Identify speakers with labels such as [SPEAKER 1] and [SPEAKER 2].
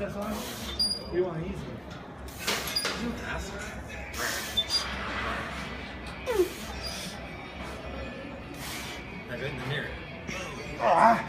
[SPEAKER 1] this on? We want easy.
[SPEAKER 2] You oh, bastard. I got in the mirror.
[SPEAKER 1] Ah.